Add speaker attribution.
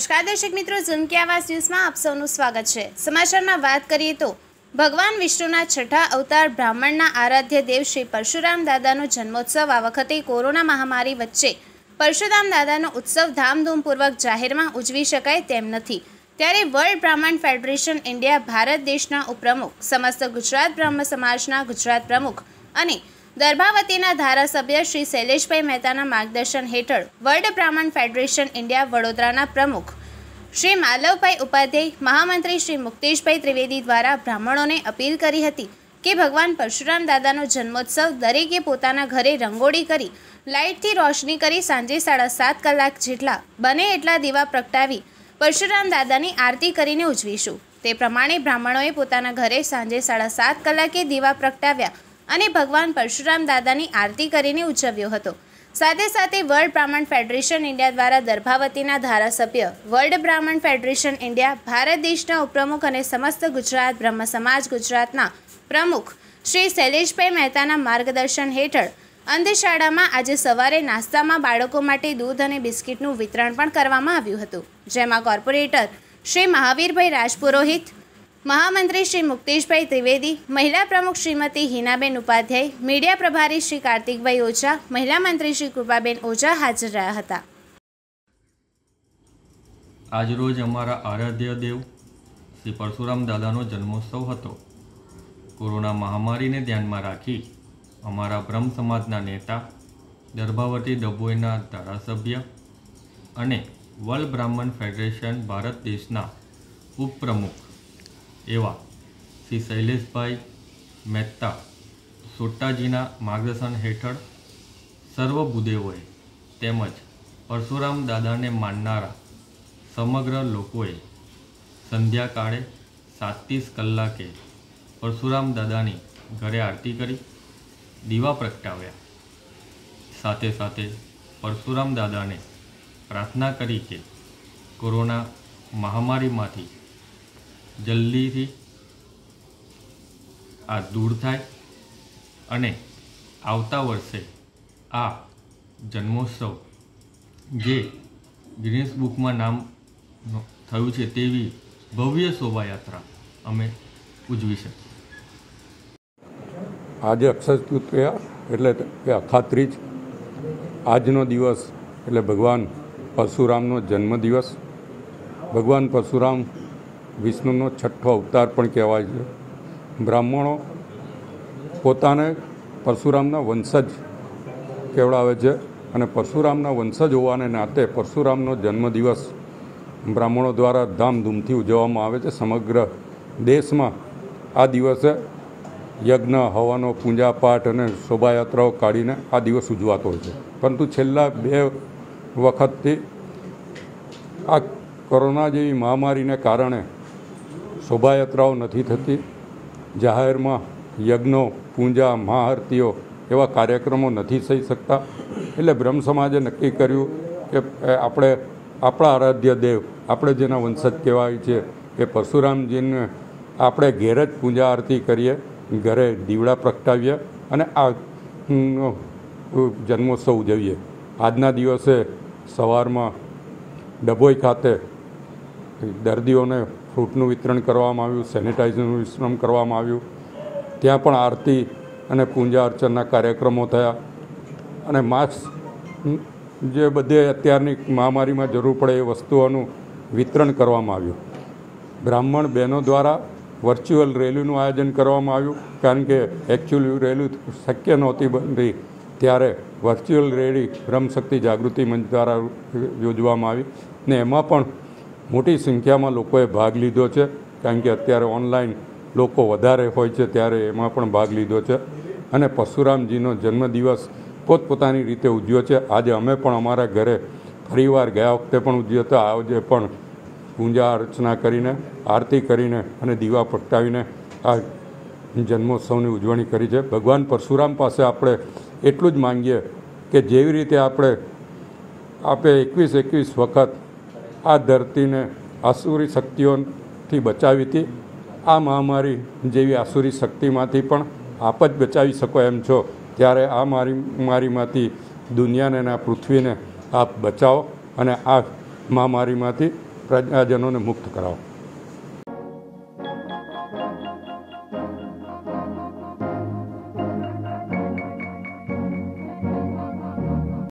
Speaker 1: નમસ્કાર દર્શક મિત્રો ઝુમકી આવાસ ન્યૂઝમાં આપ સૌનું સ્વાગત છે. સમાચારમાં વાત કરીએ તો, ભગવાન વિષ્ણુના છઠ્ઠા અવતાર બ્રાહ્મણના આરાધ્ય દેવ શ્રી પરશુરામ દાદાનો જન્મોત્સવ આ વખતે કોરોના મહામારી વચ્ચે. પરશુરામ દાદાનો ઉત્સવ ધામધૂમપૂર્વક જાહેરમાં ઉજવી શકાય તેમ નથી. ત્યારે વર્લ્ડ બ્રાહ્મણ ફેડરેશન ઇન્ડિયા ભારત દેશના ઉપપ્રમુખ, સમસ્ત ગુજરાત બ્રાહ્મણ સમાજના ગુજરાત પ્રમુખ અને દર્ભાવતીના ધારાસભ્ય શ્રી શૈલેષભાઈ મહેતાના માર્ગદર્શન હેઠળ વર્લ્ડ બ્રાહ્મણ ફેડરેશન ઇન્ડિયા વડોદરાના પ્રમુખ શ્રી માલવભાઈ ઉપાધ્યાય, મહામંત્રી શ્રી મુક્તેશભાઈ ત્રિવેદી દ્વારા બ્રાહ્મણોને અપીલ કરી હતી કે ભગવાન પરશુરામ દાદાનો જન્મોત્સવ દરેકે પોતાના ઘરે રંગોળી કરી, લાઇટથી રોશની કરી સાંજે સાડા સાત કલાક જેટલા બને એટલા દીવા પ્રગટાવી પરશુરામ દાદાની આરતી કરીને ઉજવીશું. તે પ્રમાણે બ્રાહ્મણોએ પોતાના ઘરે સાંજે સાડા સાત કલાકે દીવા પ્રગટાવ્યા. અને ભગવાન પરશુરામ દાદાની આરતી કરીને ઉજવ્યો હતો. સાથે સાથે વર્લ્ડ બ્રાહ્મણ ફેડરેશન ઇન્ડિયા દ્વારા દર્ભાવતીના ધારાસભ્ય વર્લ્ડ બ્રાહ્મણ ફેડરેશન ઇન્ડિયા, ભારત દેશના ઉપપ્રમુખ અને સમસ્ત ગુજરાત બ્રહ્મ સમાજ ગુજરાતના પ્રમુખ શ્રી શૈલેષભાઈ મહેતાના માર્ગદર્શન હેઠળ અંધશાળામાં આજે સવારે નાસ્તામાં બાળકો માટે દૂધ અને બિસ્કિટનું વિતરણ પણ કરવામાં આવ્યું હતું. જેમાં કોર્પોરેટર શ્રી મહાવીરભાઈ રાજપુરોહિત મહામંત્રી શ્રી મુક્તેશભાઈ ત્રિવેદી, મહિલા પ્રમુખ શ્રીમતી હિનાબેન ઉપાધ્યાય, મીડિયા પ્રભારી શ્રી કાર્તિકભાઈ ઓઝા, મહિલા મંત્રી શ્રી કૃપાબેન ઓઝા હાજર રહ્યા હતા.
Speaker 2: આજરોજ અમારા આરાધ્ય દેવ શ્રી પરશુરામ દાદાનો જન્મોત્સવ હતો. કોરોના મહામારીને ધ્યાનમાં રાખી અમારા બ્રહ્મ સમાજના નેતા દર્ભાવતી ડભોઈના ધારાસભ્ય અને વર્લ્ડ બ્રાહ્મણ ફેડરેશન ભારત દેશના ઉપપ્રમુખ એવા. શ્રી શૈલેષભાઈ મહેતા સોટ્ટાજીના માર્ગદર્શન હેઠળ સર્વ ભૂદેવોએ તેમજ પરશુરામ દાદાને માનનારા સમગ્ર લોકોએ સંધ્યાકાળે સાત કલાકે પરશુરામ દાદાની ઘરે આરતી કરી, દીવા પ્રગટાવ્યા. સાથે સાથે પરશુરામ દાદાને પ્રાર્થના કરી કે કોરોના મહામારીમાંથી જલ્દીથી આ દૂર થાય અને આવતા વર્ષે આ જન્મોત્સવ જે ગિનિસ બુકમાં નામ થયું છે તેવી ભવ્ય શોભાયાત્રા અમે ઉજવી શકીએ
Speaker 3: આજે કયા એટલે કે અખાત્રીજ આજનો દિવસ, એટલે ભગવાન પરશુરામનો જન્મદિવસ. ભગવાન પરશુરામ વિષ્ણુનો છઠ્ઠો અવતાર પણ કહેવાય છે. બ્રાહ્મણો પોતાને પરશુરામના વંશજ કહેવડાવે છે અને પરશુરામના વંશજ હોવાને નાતે પરશુરામનો જન્મદિવસ બ્રાહ્મણો દ્વારા ધામધૂમથી ઉજવવામાં આવે છે. સમગ્ર દેશમાં આ દિવસે યજ્ઞ, હવાનો, પૂજાપાઠ અને શોભાયાત્રાઓ કાઢીને આ દિવસ ઉજવાતો હોય છે. પરંતુ છેલ્લા બે વખતથી આ કોરોના જેવી મહામારીને કારણે શોભાયાત્રાઓ નથી થતી. જાહેરમાં યજ્ઞો, પૂજા, મહાઆરતીઓ એવા કાર્યક્રમો નથી થઈ શકતા. એટલે બ્રહ્મ સમાજે નક્કી કર્યું કે આપણે આપણા આરાધ્ય દેવ, આપણે જેના વંશજ કહેવાય છે, એ પરશુરામજીને આપણે ઘેર જ પૂજા આરતી કરીએ, ઘરે દીવડા પ્રગટાવીએ અને આ જન્મોત્સવ ઉજવીએ. આજના દિવસે સવારમાં ડભોઈ ખાતે દર્દીઓને ફ્રૂટનું વિતરણ કરવામાં આવ્યું સેનિટાઈઝરનું વિતરણ કરવામાં આવ્યું. ત્યાં પણ આરતી અને પૂજા અર્ચનના કાર્યક્રમો થયા. અને માસ્ક જે બધે અત્યારની મહામારીમાં જરૂર પડે એ વસ્તુઓનું વિતરણ કરવામાં આવ્યું. બ્રાહ્મણ બહેનો દ્વારા વર્ચ્યુઅલ રેલીનું આયોજન કરવામાં આવ્યું, કારણ કે એકચ્યુઅલી રેલી શક્ય નહોતી બનતી. ત્યારે વર્ચ્યુઅલ રેલી બ્રહ્મશક્તિ જાગૃતિ મંચ દ્વારા યોજવામાં આવી. ને એમાં પણ મોટી સંખ્યામાં લોકોએ ભાગ લીધો છે, કારણ કે અત્યારે ઓનલાઈન લોકો વધારે હોય છે, ત્યારે એમાં પણ ભાગ લીધો છે. અને પરશુરામજીનો જન્મદિવસ પોતપોતાની રીતે ઉજવ્યો છે. આજે અમે પણ અમારા ઘરે ફરીવાર ગયા વખતે પણ ઉજવ્યો હતો. આજે પણ પૂજા અર્ચના કરીને, આરતી કરીને અને દીવા પ્રગટાવીને આ જન્મોત્સવની ઉજવણી કરી છે. ભગવાન પરશુરામ પાસે આપણે એટલું જ માંગીએ કે જેવી રીતે આપણે આપે એકવીસ એકવીસ વખત આ ધરતીને આસુરી શક્તિઓથી બચાવી હતી. આ મહામારી જેવી આસુરી શક્તિમાંથી પણ આપ જ બચાવી શકો એમ છો. ત્યારે આ મારી, મારીમાંથી દુનિયાને અને આ પૃથ્વીને આપ બચાવો અને આ મહામારીમાંથી પ્રજાજનોને મુક્ત કરાવો.